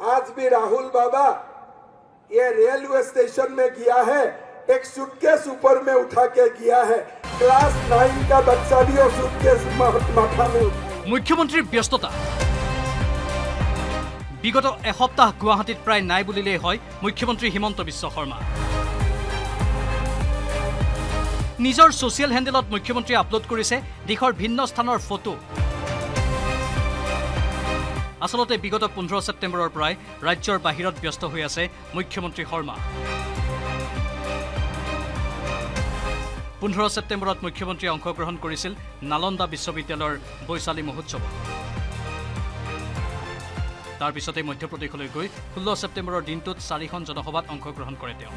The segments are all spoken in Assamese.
आज भी राहुल बाबा ये रेलवे स्टेशन में गया है एक सूटकेस ऊपर में उठा के गया है क्लास नाइन का बच्चा भी वो सूटकेस माथा में उठा মুখ্যমন্ত্ৰীৰ ব্যস্ততা বিগত এসপ্তাহ গুৱাহাটীত প্ৰায় নাই বুলিলেই হয় মুখ্যমন্ত্ৰী হিমন্ত বিশ্ব শৰ্মা নিজৰ ছ'চিয়েল হেণ্ডেলত মুখ্যমন্ত্ৰীয়ে আপলোড কৰিছে দেশৰ ভিন্ন স্থানৰ ফটো আচলতে বিগত পোন্ধৰ ছেপ্টেম্বৰৰ পৰাই ৰাজ্যৰ বাহিৰত ব্যস্ত হৈ আছে মুখ্যমন্ত্ৰী শৰ্মা। পোন্ধৰ ছেপ্টেম্বৰত মুখ্যমন্ত্ৰীয়ে অংশগ্ৰহণ কৰিছিল নালন্দা বিশ্ববিদ্যালয়ৰ বৈশালী মহোৎসৱত তাৰ পিছতে মধ্যপ্ৰদেশলৈ গৈ ষোল্ল ছেপ্টেম্বৰৰ দিনটোত চাৰিখন জনসভাত অংশগ্ৰহণ কৰে তেওঁ।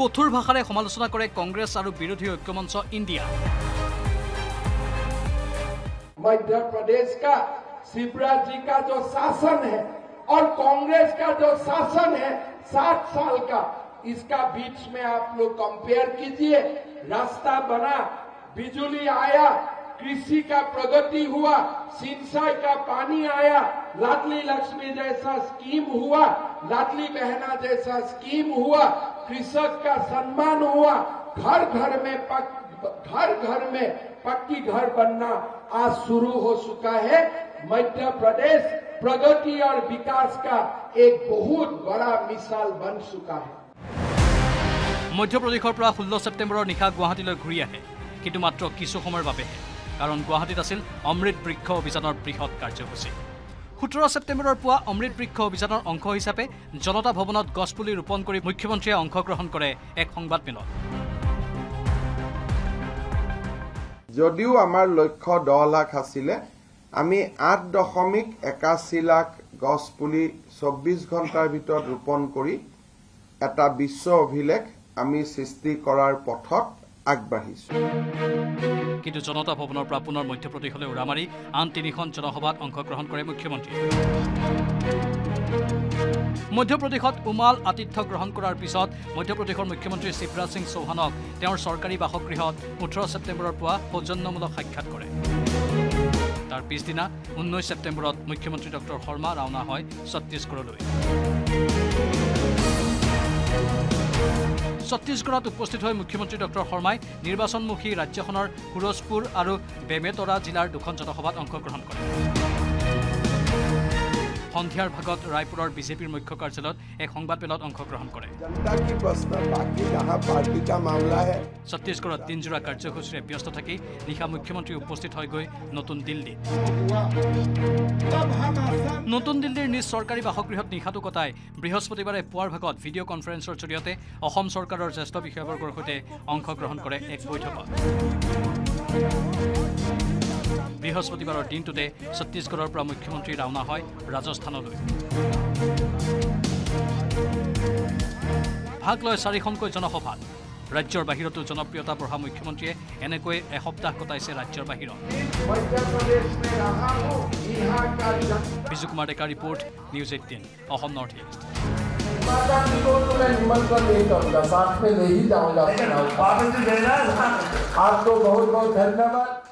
কঠোৰ ভাষাৰে সমালোচনা কৰে কংগ্ৰেছ আৰু বিৰোধী ঐক্যমঞ্চ ইণ্ডিয়া। मध्य प्रदेश का शिवराज जी का जो शासन है और कांग्रेस का जो शासन है सात साल का, इसका बीच में आप लोग कंपेयर कीजिए। रास्ता बना, बिजली आया, कृषि का प्रगति हुआ, सिंचाई का पानी आया, लाडली लक्ष्मी जैसा स्कीम हुआ, लाडली बहना जैसा स्कीम हुआ, कृषक का सम्मान हुआ, घर घर में पक, घर घर में पक्की घर बनना आज शुरू हो चुका है मध्य प्रदेश प्रगति और विकास का एक बहुत बड़ा मिसाल बन चुका है মধ্যপ্ৰদেশৰ পৰা ষোল্ল ছেপ্টেম্বৰৰ নিশা গুৱাহাটীলৈ ঘূৰি আহে কিন্তু মাত্ৰ কিছু সময়ৰ বাবেহে কাৰণ গুৱাহাটীত আছিল অমৃত বৃক্ষ অভিযানৰ বৃহৎ কাৰ্যসূচী সোতৰ ছেপ্টেম্বৰৰ পুৱা অমৃত বৃক্ষ অভিযানৰ অংশ হিচাপে জনতা ভৱনত গছপুলি ৰোপণ কৰি মুখ্যমন্ত্ৰীয়ে অংশগ্ৰহণ কৰে এক সংবাদমেলত যদিও আমাৰ লক্ষ্য দহ লাখ আছিলে আমি আঠ দশমিক একাশী লাখ গছ পুলি চৌব্বিছ ঘণ্টাৰ ভিতৰত ৰোপণ কৰি এটা বিশ্ব অভিলেখ আমি সৃষ্টি কৰাৰ পথত আগবাঢ়িছোঁ। কিন্তু জনতা ভৱনৰ পৰা পুনৰ মধ্যপ্ৰদেশলৈ উৰা মাৰি আন তিনিখন জনসভাত অংশগ্ৰহণ কৰে মুখ্যমন্ত্ৰীয়ে। মধ্যপ্ৰদেশত উমাল আতিথ্য গ্ৰহণ কৰাৰ পিছত মধ্যপ্ৰদেশৰ মুখ্যমন্ত্ৰী শিৱৰাজ সিং চৌহানক তেওঁৰ চৰকাৰী বাসগৃহত ওঠৰ ছেপ্টেম্বৰৰ পুৱা সৌজন্যমূলক সাক্ষাৎ কৰে। তাৰ পিছদিনা ঊনৈছ ছেপ্টেম্বৰত মুখ্যমন্ত্ৰী ডক্টৰ শৰ্মা ৰাওনা হয় ছত্তীশগড়লৈ। ছত্তীশগড়ত উপস্থিত হৈ মুখ্যমন্ত্ৰী ডক্টৰ শৰ্মাই নিৰ্বাচনমুখী ৰাজ্যখনৰ সুৰজপুৰ আৰু বেমেতৰা জিলাৰ দুখন জনসভাত অংশগ্ৰহণ কৰে। সন্ধিয়াৰ ভাগত ৰায়পুৰৰ বিজেপিৰ মুখ্য কাৰ্যালয়ত এক সংবাদমেলত অংশগ্ৰহণ কৰে। ছত্তীশগড়ত তিনিযোৰা কাৰ্যসূচীৰে ব্যস্ত থাকি নিশা মুখ্যমন্ত্ৰী উপস্থিত হয়গৈ নতুন দিল্লীত। নতুন দিল্লীৰ নিজ চৰকাৰী বাসগৃহত নিশাটো কটাই বৃহস্পতিবাৰে পুৱাৰ ভাগত ভিডিঅ' কনফাৰেন্সৰ জৰিয়তে অসম চৰকাৰৰ জ্যেষ্ঠ বিষয়াবৰ্গৰ সৈতে অংশগ্ৰহণ কৰে এক বৈঠকত। বৃহস্পতিবাৰৰ দিনটোতে ছত্তীশগড়ৰ পৰা মুখ্যমন্ত্ৰী ৰাওনা হয় ৰাজস্থানলৈ ভাগ লয় চাৰিখনকৈ জনসভাত ৰাজ্যৰ বাহিৰতো জনপ্ৰিয়তা বঢ়া মুখ্যমন্ত্ৰীয়ে এনেকৈ এসপ্তাহ কটাইছে ৰাজ্যৰ বাহিৰত मध्य प्रदेश में रहा हूँ यहाँ का जनता Biju Kumar Deka report news eighteen Assam north east माता जी को तो मैं निमंत्रण नहीं करूंगा साथ में ले ही जाऊंगा आपको बहुत बहुत धन्यवाद